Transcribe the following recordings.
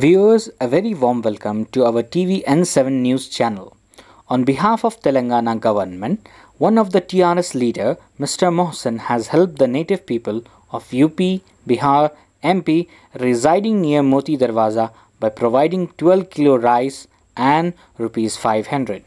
Viewers, a very warm welcome to our TV N7 news channel. On behalf of Telangana government, one of the TRS leader, Mr. Mohsen, has helped the native people of UP, Bihar, MP residing near Moti Darwaza by providing 12 kilo rice and rupees 500.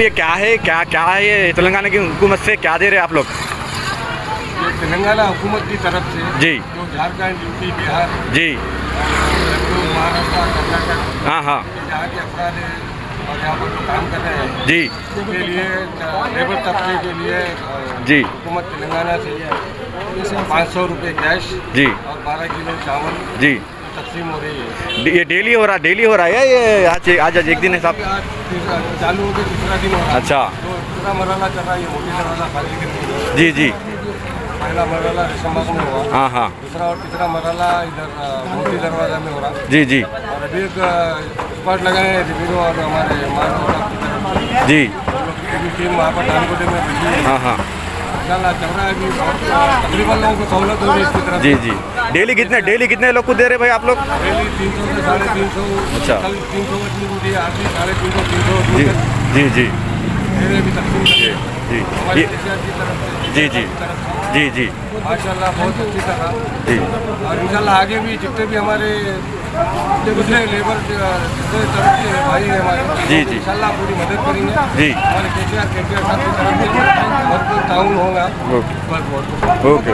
ये क्या है क्या क्या है ये तेलंगाना की हुकूमत से क्या दे रहे हैं आप लोग? ये तेलंगाना हुकूमत की तरफ़ से जी। जो झारखंड यूपी बिहार जी। महाराष्ट्र कर्नाटक हाँ हाँ। यहाँ के अफराद हैं और यहाँ पर जो काम कर रहे हैं जी। उनके लिए लेबर तबके के लिए जी। हुकूमत तेलंगाना से पाँच सौ रुपये कैश जी। और बारह किलो चावल जी। तकसीम हो रही है। ये डेली हो रहा डेली हो रहा है या आज आज आज एक दिन है साहब चालू हो गया तीसरा दिन हो रहा अच्छा। तो दूसरा मरहला चल रहा है मोटी खाली के जी जी। पहला मरहला रेशमबाग में हुआ। हाँ हाँ। दूसरा और तीसरा मरहला इधर मोती दरवाज़ा में हो रहा। जी जी। और अभी एक स्पॉट लगाए हैं और हमारे जी। टीम वहाँ पर डानकोटे में है हाँ। हाँ चल रहा है अभी तकरीबन लोगों को सहूलत हो रही है इसकी तरफ़ जी जी। डेली कितने डेली कितने लोग को दे रहे भाई आप लोग? डेली तीन सौ से साढ़े तीन सौ। अच्छा। कल तीन सौ मछली रोटी आज भी साढ़े तीन सौ तीन सौ। जी जी जी। जी केसीआर जी। जी जी। जी माशाल्लाह बहुत अच्छी तरह। जी। और इंशाल्लाह आगे भी जितने भी हमारे दूसरे लेबर दूसरे तरफ़ के भाई हैं हमारे जी, जी। इंशाल्लाह पूरी मदद करेंगे। जी। हमारे के सी आर के साहब की तरफ़ से। ताउन होगा। Okay okay okay